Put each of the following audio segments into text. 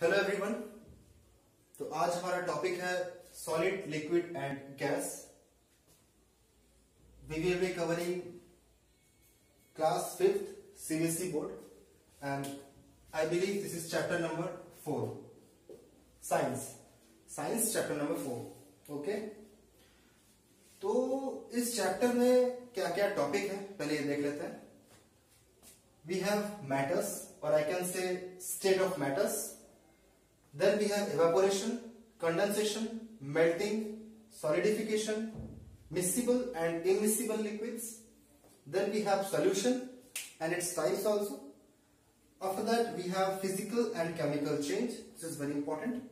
Hello everyone तो आज हमारा टॉपिक है solid liquid and gas we will be covering class fifth CBSE board and I believe this is chapter number four science science chapter number four okay तो इस chapter में क्या क्या topic है? पहले ये देख लेते हैं. We have matters, or I can say state of matters. Then we have evaporation, condensation, melting, solidification, miscible and immiscible liquids. Then we have solution and its types also. After that we have physical and chemical change. This is very important.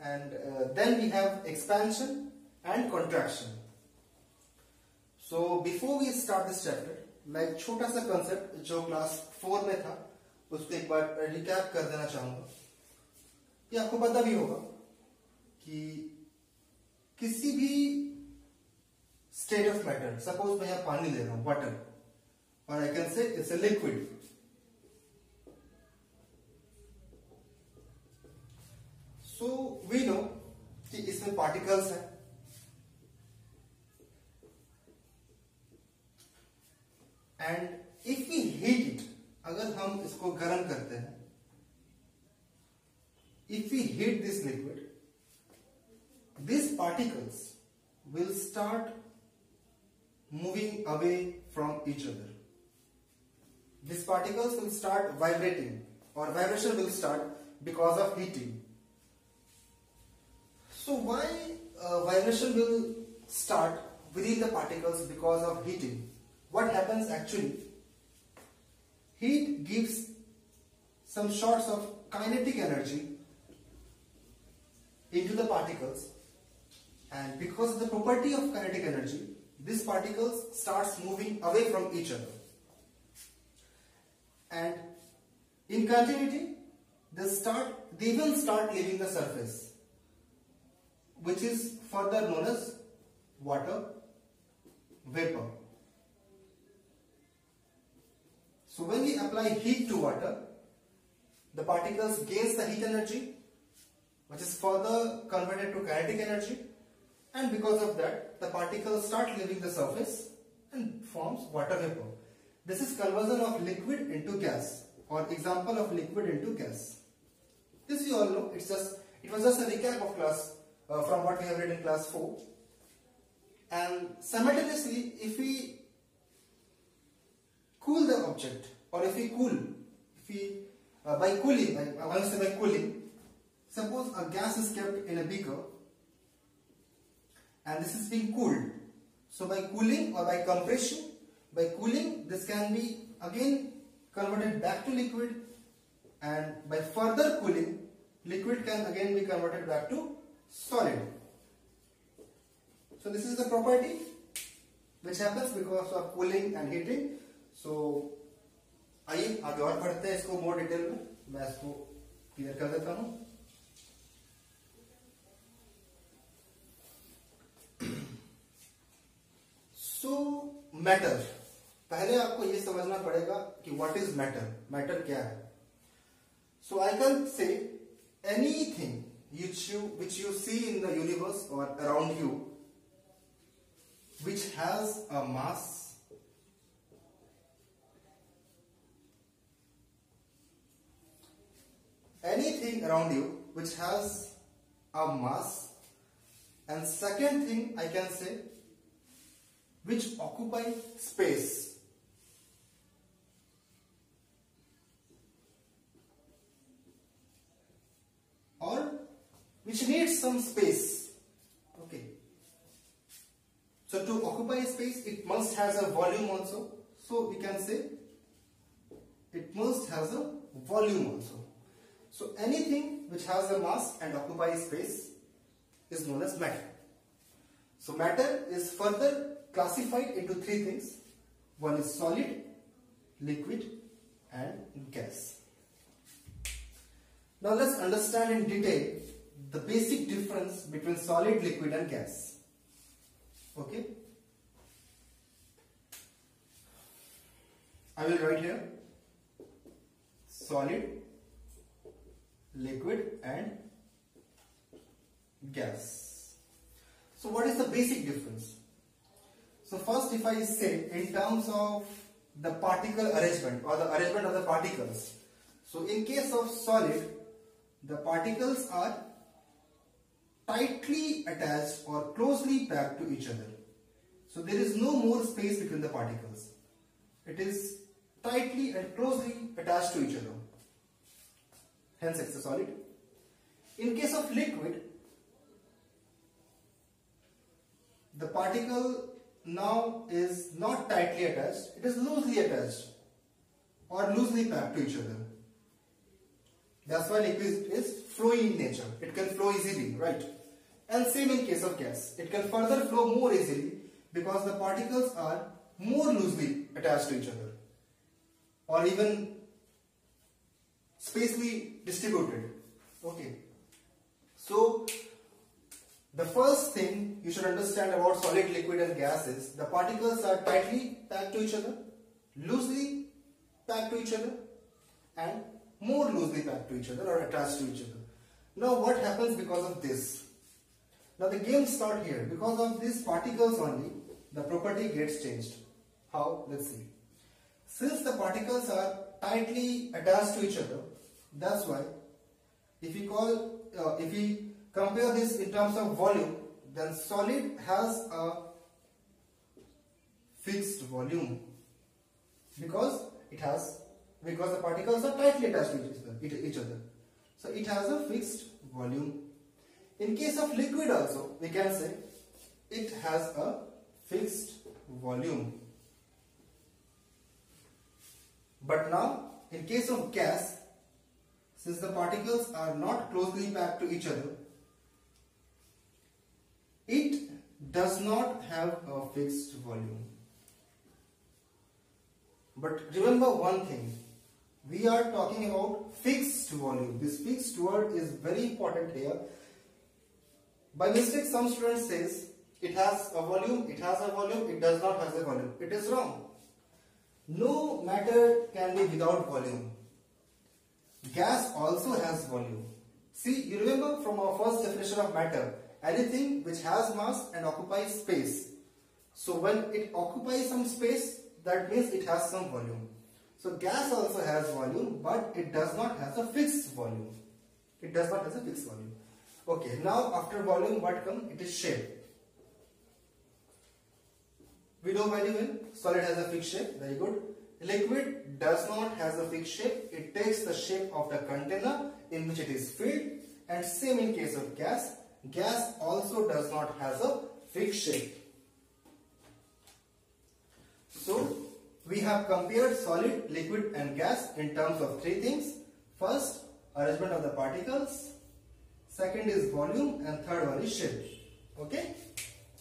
And uh, then we have expansion and contraction. So before we start this chapter, मैं एक छोटा सा concept जो class four में था उसको एक बार recap कर देना चाहूँगा ये आपको पता भी होगा कि किसी भी स्टेट ऑफ़ मैटर सपोज़ मैं यहाँ पानी ले रहा हूँ वाटर और I can say it's a liquid so we know कि इसमें पार्टिकल्स हैं। And if we heat it अगर हम इसको गर्म करते हैं if we heat this liquid, these particles will start moving away from each other. These particles will start vibrating or vibration will start because of heating. So why uh, vibration will start within the particles because of heating? What happens actually? Heat gives some sorts of kinetic energy into the particles. And because of the property of kinetic energy these particles starts moving away from each other. And in continuity they start they will start leaving the surface which is further known as water vapor. So when we apply heat to water, the particles gains the heat energy, which is further converted to kinetic energy, and because of that, the particles start leaving the surface and forms water vapor. This is conversion of liquid into gas, or example of liquid into gas. This you all know. It's just it was just a recap of class uh, from what we have read in class four. And simultaneously, if we cool the object or if we cool if we uh, by cooling I, I want to say by cooling suppose a gas is kept in a beaker and this is being cooled so by cooling or by compression by cooling this can be again converted back to liquid and by further cooling liquid can again be converted back to solid so this is the property which happens because of cooling and heating so, आइए आगे और पढ़ते हैं इसको more detail में मैं इसको clear कर देता हूँ सो मैटर पहले आपको यह समझना पड़ेगा कि वॉट इज़ मैटर मैटर क्या है? So I can say anything which you which you see in the universe और around you which has a mass anything around you which has a mass and second thing I can say which occupy space. Or which needs some space. Okay. So to occupy space it must has a volume also. So we can say it must has a volume also. So anything which has a mass and occupies space is known as matter. So matter is further classified into three things. One is solid, liquid and gas. Now let's understand in detail the basic difference between solid, liquid and gas. Okay. I will write here solid liquid and gas. So what is the basic difference? So first if I say in terms of the particle arrangement or the arrangement of the particles. So in case of solid, the particles are tightly attached or closely packed to each other. So there is no more space between the particles. It is tightly and closely attached to each other. Hence it's a solid. In case of liquid, the particle now is not tightly attached, it is loosely attached or loosely packed to each other. That's why liquid is flowing in nature. It can flow easily, right? And same in case of gas. It can further flow more easily because the particles are more loosely attached to each other or even spatially distributed. Okay. So, the first thing you should understand about solid, liquid and gas is the particles are tightly packed to each other, loosely packed to each other and more loosely packed to each other or attached to each other. Now what happens because of this? Now the game starts here. Because of these particles only, the property gets changed. How? Let's see. Since the particles are tightly attached to each other, that's why if we call, uh, if we compare this in terms of volume, then solid has a fixed volume because it has because the particles are tightly attached to each other. So it has a fixed volume. In case of liquid also, we can say it has a fixed volume. But now, in case of gas, since the particles are not closely packed to each other, it does not have a fixed volume. But remember one thing, we are talking about fixed volume. This fixed word is very important here. By mistake, some students says it has a volume, it has a volume, it does not have a volume. It is wrong. No matter can be without volume. Gas also has volume. See, you remember from our first definition of matter, anything which has mass and occupies space. So when it occupies some space, that means it has some volume. So gas also has volume but it does not have a fixed volume. It does not have a fixed volume. Okay, now after volume what comes? It is shape. We know very well solid has a fixed shape, very good. Liquid does not has a fixed shape. It takes the shape of the container in which it is filled and same in case of gas. Gas also does not has a fixed shape. So we have compared solid, liquid and gas in terms of three things. First, arrangement of the particles. Second is volume and third one is shape. Okay?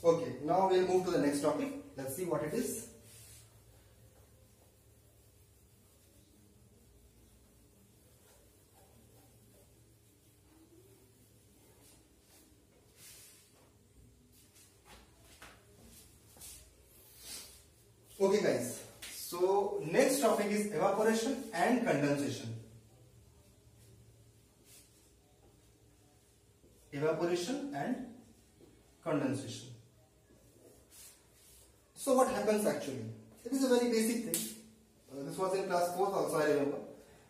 Okay, now we'll move to the next topic. Let's see what it is. Okay guys, so next topic is evaporation and condensation. Evaporation and condensation. So what happens actually? It is a very basic thing. Uh, this was in class 4 also I remember.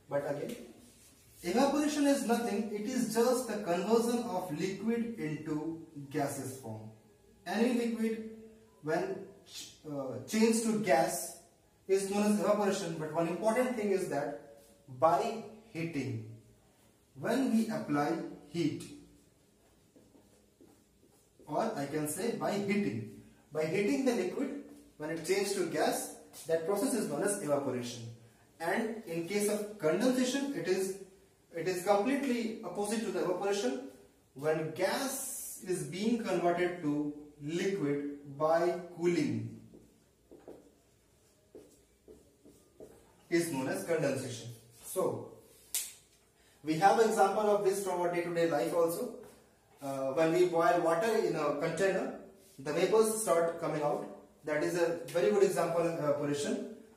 But again, evaporation is nothing. It is just the conversion of liquid into gaseous form. Any liquid when uh, changed to gas is known as evaporation but one important thing is that by heating when we apply heat or I can say by heating by heating the liquid when it changes to gas that process is known as evaporation. And in case of condensation it is it is completely opposite to the evaporation. When gas is being converted to liquid by cooling is known as condensation. So, we have an example of this from our day-to-day -day life also. Uh, when we boil water in a container, the vapors start coming out. That is a very good example of evaporation.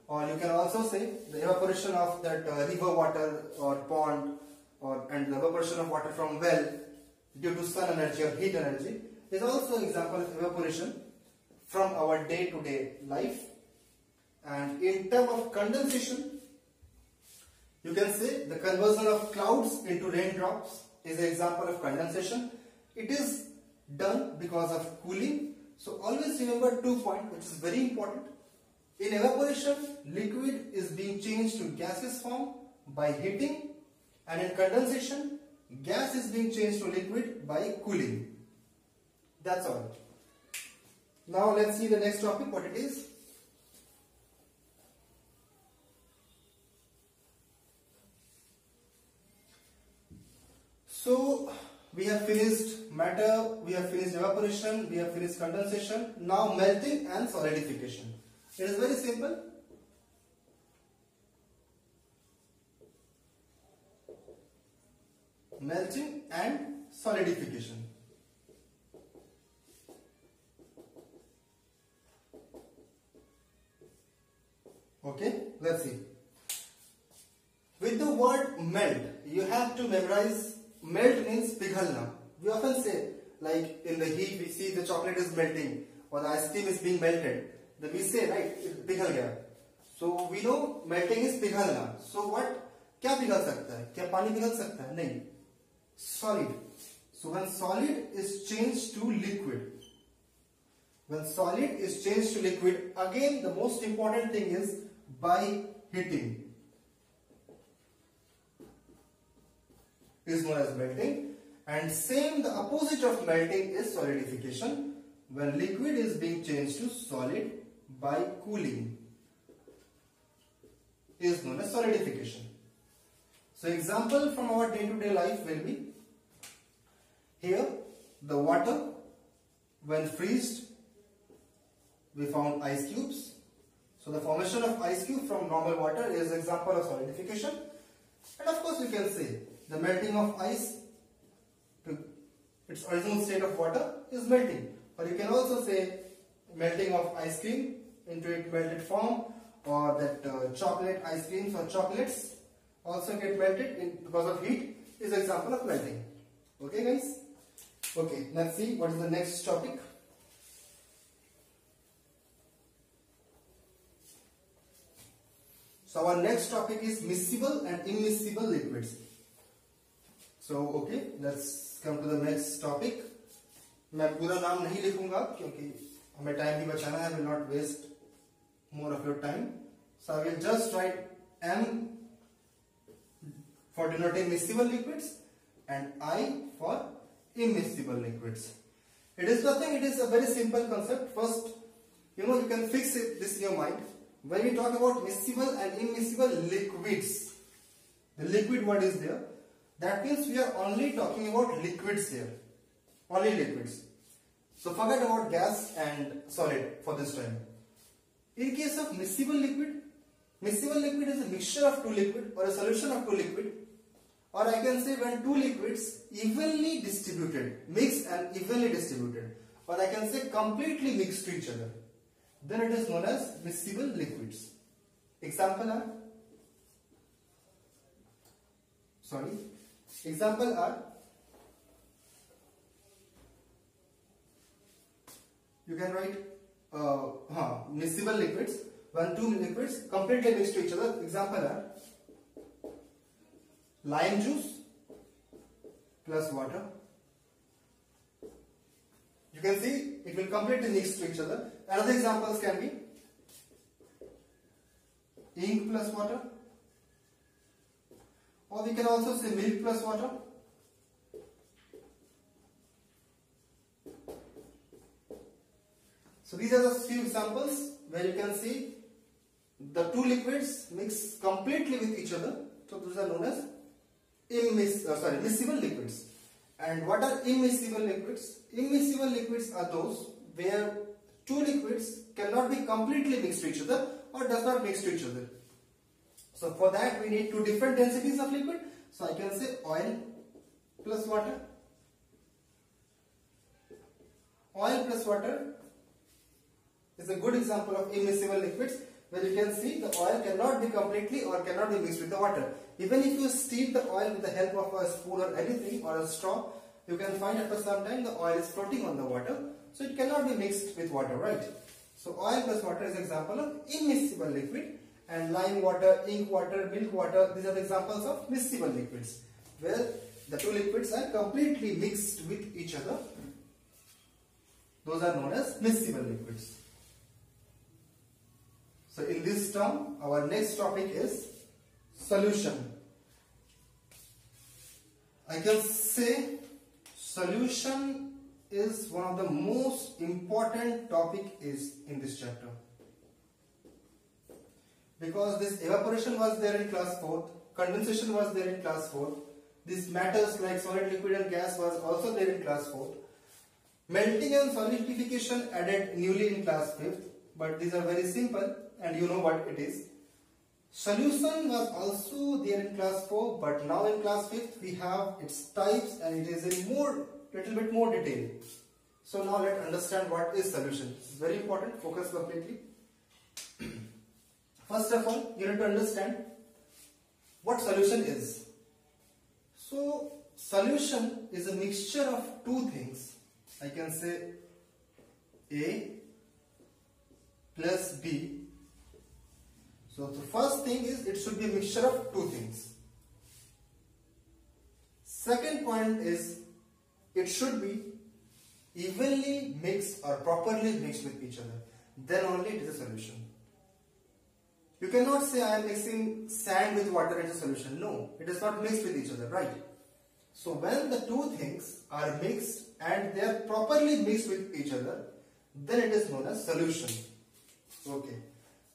Or you can also say the evaporation of that uh, river water or pond or and the evaporation of water from well due to sun energy or heat energy is also an example of evaporation from our day-to-day -day life. And in terms of condensation, you can say the conversion of clouds into raindrops is an example of condensation. It is done because of cooling. So always remember two points which is very important. In evaporation, liquid is being changed to gaseous form by heating and in condensation, gas is being changed to liquid by cooling. That's all. Now let's see the next topic, what it is. So we have finished matter, we have finished evaporation, we have finished condensation. Now melting and solidification. It is very simple. Melting and solidification. Okay, let's see. With the word melt, you have to memorize melt means pighalna. We often say, like in the heat, we see the chocolate is melting or the ice cream is being melted. Then we say, right, pighal gaya. So we know melting is pighalna. So what? क्या पिघल सकता है क्या पानी पिघल सकता है नहीं solid so when solid is changed to liquid when solid is changed to liquid again the most important thing is by heating is known as melting. And same the opposite of melting is solidification when liquid is being changed to solid by cooling. Is known as solidification. So example from our day-to-day -day life will be here the water when freezed we found ice cubes so the formation of ice cube from normal water is example of solidification. And of course you can say the melting of ice to its original state of water is melting. Or you can also say melting of ice cream into its melted form or that uh, chocolate ice creams or chocolates also get melted in, because of heat is example of melting. Okay guys? Okay, let's see what is the next topic. So our next topic is miscible and immiscible liquids. So okay, let's come to the next topic. मैं पूरा नाम नहीं लिखूंगा क्योंकि हमें time भी बचाना है will not waste more of your time so I will just write M for denoting miscible liquids and I for immiscible liquids. It is nothing, it is a very simple concept. First, you know, you can fix it, this in your mind. When we talk about miscible and immiscible liquids, the liquid word is there. That means we are only talking about liquids here. Only liquids. So forget about gas and solid for this time. In case of miscible liquid, miscible liquid is a mixture of two liquid or a solution of two liquid or I can say when two liquids evenly distributed, mixed and evenly distributed or I can say completely mixed to each other then it is known as miscible liquids. Example are sorry example are you can write uh, huh, miscible liquids when two liquids completely mixed to each other. Example are lime juice plus water. You can see it will completely mix to each other Another examples can be ink plus water or we can also say milk plus water. So these are the few examples where you can see the two liquids mix completely with each other. So those are known as immis uh, sorry miscible liquids. And what are immiscible liquids? Immiscible liquids are those where two liquids cannot be completely mixed to each other or does not mix to each other. So for that we need two different densities of liquid. So I can say oil plus water. Oil plus water is a good example of immiscible liquids where you can see the oil cannot be completely or cannot be mixed with the water. Even if you steep the oil with the help of a spoon or anything or a straw, you can find after some time the oil is floating on the water. So it cannot be mixed with water, right? So oil plus water is example of immiscible liquid and lime water, ink water, milk water, these are the examples of miscible liquids where the two liquids are completely mixed with each other. Those are known as miscible liquids. So in this term, our next topic is solution. I can say solution is one of the most important topic is in this chapter. Because this evaporation was there in class 4th, condensation was there in class 4th, these matters like solid, liquid and gas was also there in class 4th. Melting and solidification added newly in class 5th, but these are very simple and you know what it is. Solution was also there in class 4 but now in class 5th we have its types and it is in more little bit more detail. So now let's understand what is solution. Very important, focus completely. First of all, you need to understand what solution is. So solution is a mixture of two things. I can say A plus B. So the first thing is it should be a mixture of two things. Second point is it should be evenly mixed or properly mixed with each other. Then only it is a solution. You cannot say I am mixing sand with water as a solution. No, it is not mixed with each other, right? So when the two things are mixed and they are properly mixed with each other, then it is known as solution. Okay.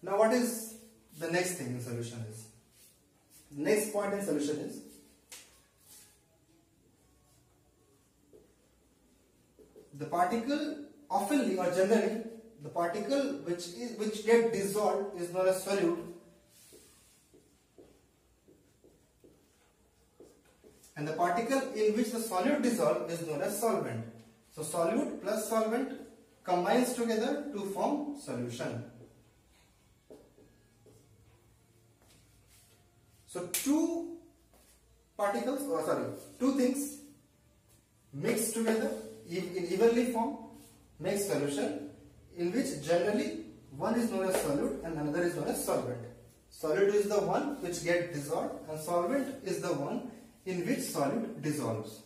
Now what is the next thing in solution is? Next point in solution is the particle oftenly or generally the particle which is which get dissolved is known as solute and the particle in which the solute dissolve is known as solvent. So solute plus solvent combines together to form solution. So two particles or sorry two things mixed together in evenly form makes solution in which generally one is known as solute and another is known as solvent. Solute is the one which get dissolved and solvent is the one in which solute dissolves.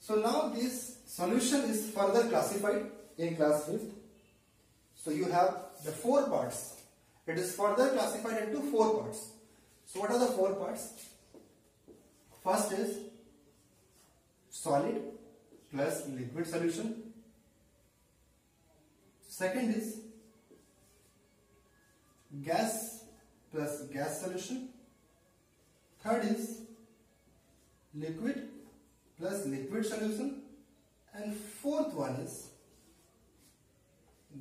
So now this solution is further classified in class 5th. So you have the four parts. It is further classified into four parts. So what are the four parts? First is solid plus liquid solution. Second is gas plus gas solution. Third is liquid plus liquid solution. And fourth one is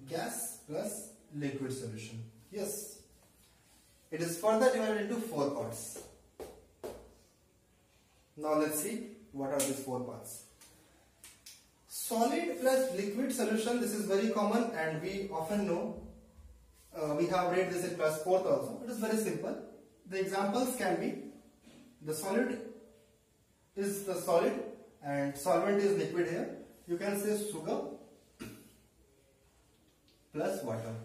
gas plus liquid solution. Yes, it is further divided into four parts. Now let's see what are these four parts. Solid plus liquid solution, this is very common and we often know. Uh, we have read this in class 4th also. It is very simple. The examples can be the solid is the solid and solvent is liquid here. You can say sugar plus water.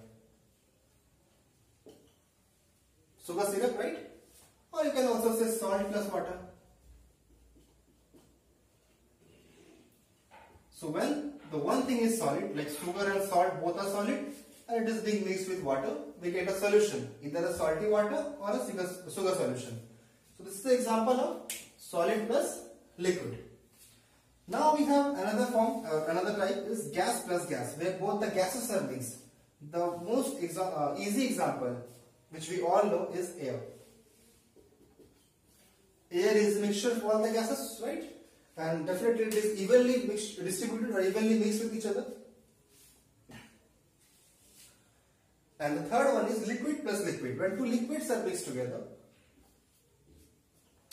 Sugar syrup, right? Or you can also say salt plus water. So when the one thing is solid, like sugar and salt both are solid, and it is being mixed with water, we get a solution, either a salty water or a sugar, solution. So this is the example of solid plus liquid. Now we have another form, uh, another type is gas plus gas, where both the gases are mixed. The most exa uh, easy example, which we all know, is air. Air is mixture of all the gases, right? And definitely it is evenly mixed, distributed or evenly mixed with each other. And the third one is liquid plus liquid. When two liquids are mixed together,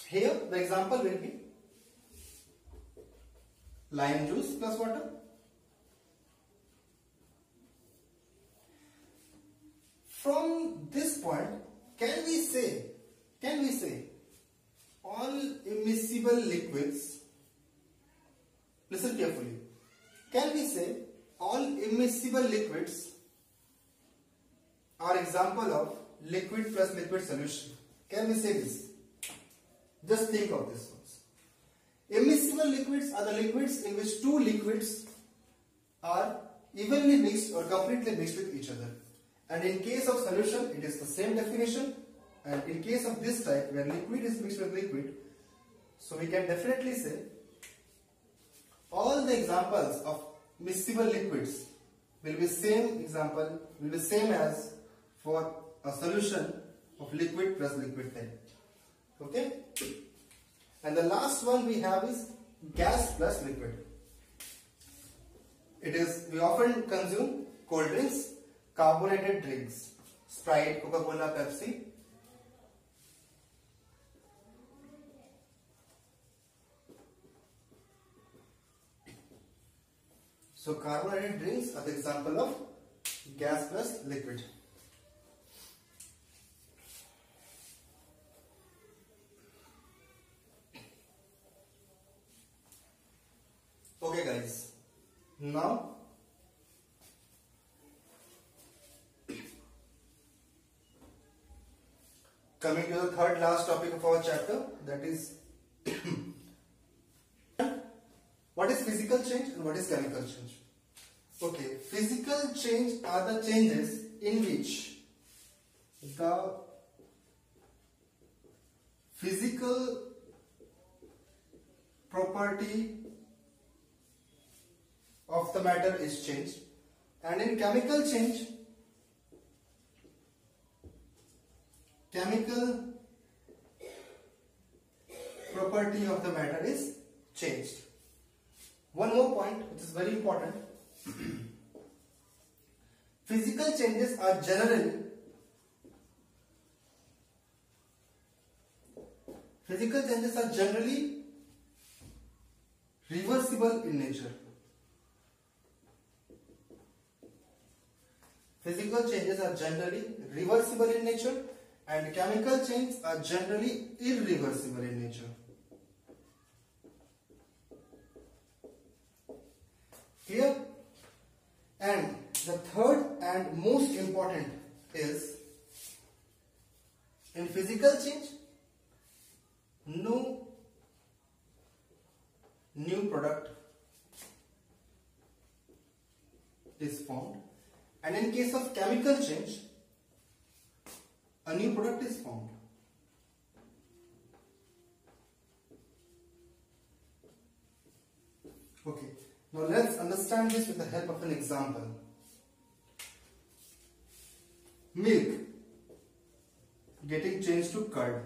here the example will be lime juice plus water. from this point, can we say, can we say all immiscible liquids, listen carefully, can we say all immiscible liquids are example of liquid plus liquid solution? Can we say this? Just think of this ones. Immiscible liquids are the liquids in which two liquids are evenly mixed or completely mixed with each other. And in case of solution, it is the same definition. And in case of this type, where liquid is mixed with liquid, so we can definitely say all the examples of miscible liquids will be same example, will be same as for a solution of liquid plus liquid type. Okay? And the last one we have is gas plus liquid. It is, we often consume cold drinks, carbonated drinks, Sprite, Coca-Cola, Pepsi. So carbonated drinks are the example of gas plus liquid. Okay guys, now coming to the third last topic of our chapter that is what is physical change and what is chemical change. Okay, physical change are the changes in which the physical property of the matter is changed and in chemical change chemical property of the matter is changed. One more point which is very important. Physical changes are generally physical changes are generally reversible in nature. Physical changes are generally reversible in nature and chemical changes are generally irreversible in nature. Clear? And the third and most important is in physical change, no new product is formed and in case of chemical change a new product is formed. Okay, now let's understand this with the help of an example. Milk getting changed to curd.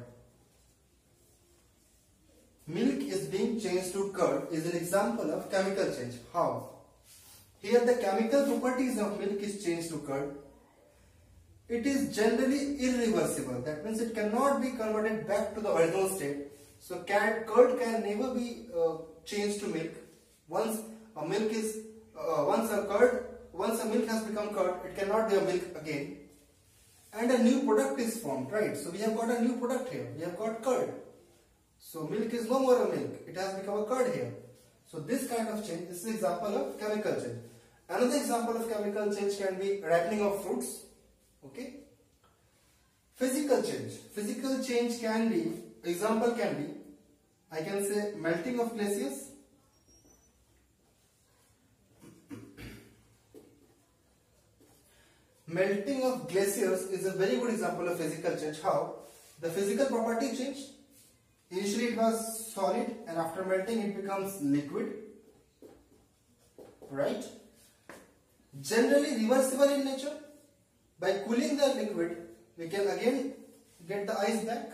Milk is being changed to curd is an example of chemical change. How? Here the chemical properties of milk is changed to curd. It is generally irreversible. That means it cannot be converted back to the original state. So curd can never be uh, changed to milk. Once a milk is, uh, once a curd, once a milk has become curd, it cannot be a milk again. And a new product is formed, right? So we have got a new product here. We have got curd. So milk is no more a milk. It has become a curd here. So this kind of change, this is example of chemical change. Another example of chemical change can be ripening of fruits. Okay. Physical change. Physical change can be, example can be, I can say melting of glaciers. melting of glaciers is a very good example of physical change. How? The physical property changed. Initially it was solid and after melting it becomes liquid. Right? Generally reversible in nature. By cooling the liquid, we can again get the ice back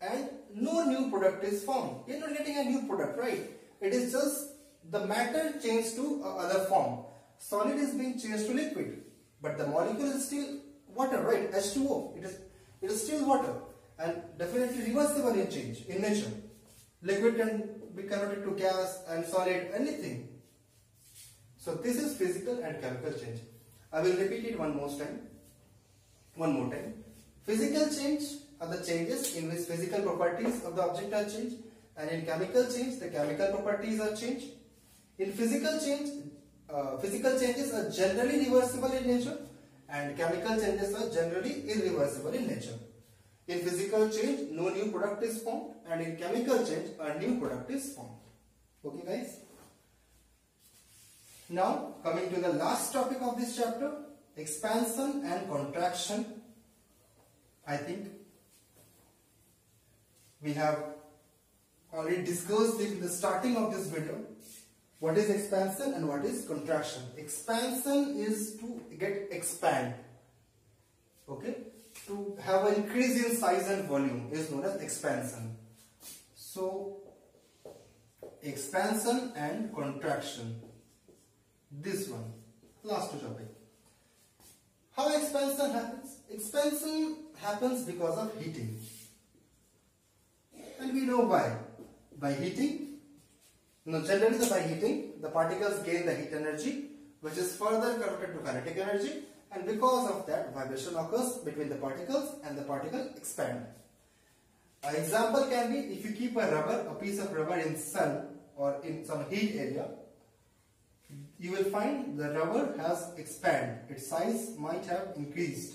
and no new product is formed. We are not getting a new product, right? It is just the matter changed to other form. Solid is being changed to liquid, but the molecule is still water, right? H2O. It is it is still water and definitely reversible in change in nature. Liquid can be converted to gas and solid, anything. So this is physical and chemical change. I will repeat it one more time. one more time. Physical change are the changes in which physical properties of the object are changed and in chemical change the chemical properties are changed. In physical change, uh, physical changes are generally reversible in nature and chemical changes are generally irreversible in nature. In physical change, no new product is formed and in chemical change, a new product is formed. Okay guys? Now coming to the last topic of this chapter, expansion and contraction. I think we have already discussed in the starting of this video what is expansion and what is contraction. Expansion is to get expand. Okay? To have an increase in size and volume is known as expansion. So, expansion and contraction. This one. Last topic. How expansion happens? Expansion happens because of heating. And we know why. By heating, no, generally by heating, the particles gain the heat energy, which is further converted to kinetic energy, and because of that, vibration occurs between the particles and the particle expand. An example can be if you keep a rubber, a piece of rubber in sun or in some heat area, you will find the rubber has expanded. Its size might have increased.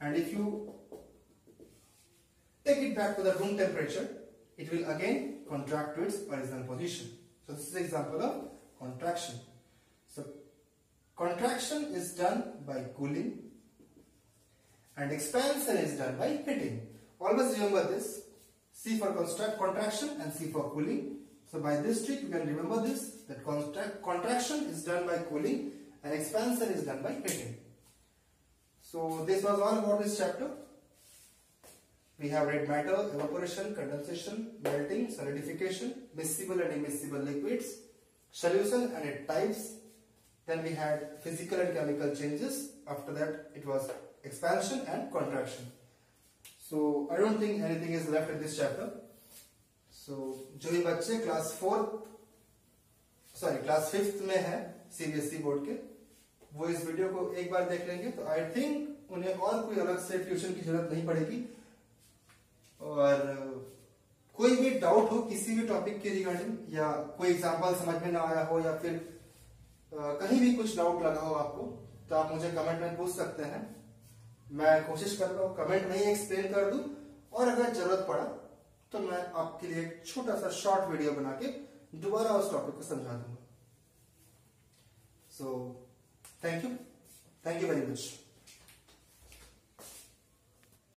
And if you take it back to the room temperature, it will again contract to its original position. So this is an example of contraction. So contraction is done by cooling and expansion is done by heating. Always remember this. C for contraction and C for cooling. So by this trick you can remember this that contraction is done by cooling and expansion is done by heating. So this was all about this chapter. We have read matter, evaporation, condensation, melting, solidification, miscible and immiscible liquids, solution and its types. Then we had physical and chemical changes. After that it was expansion and contraction. So I don't think anything is left in this chapter. So, जो भी बच्चे class fourth sorry class fifth में है CBSE board के, वो इस video को एक बार देख लेंगे तो आई थिंक उन्हें और कोई अलग से ट्यूशन की ज़रूरत नहीं पड़ेगी। और, कोई भी डाउट हो किसी भी टॉपिक के रिगार्डिंग या कोई एग्जांपल समझ में ना आया हो, या फिर कहीं भी कुछ डाउट लगा हो आपको तो आप मुझे कमेंट में पूछ सकते हैं। मैं कोशिश कर रहा हूँ कमेंट में ही एक्सप्लेन कर दूँ, और अगर ज़रूरत पड़ा तो मैं आपके लिए एक छोटा सा शॉर्ट वीडियो बना के दोबारा उस टॉपिक को समझा दूँगा। So thank you thank you very much